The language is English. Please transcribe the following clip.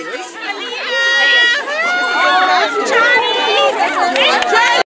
Yes.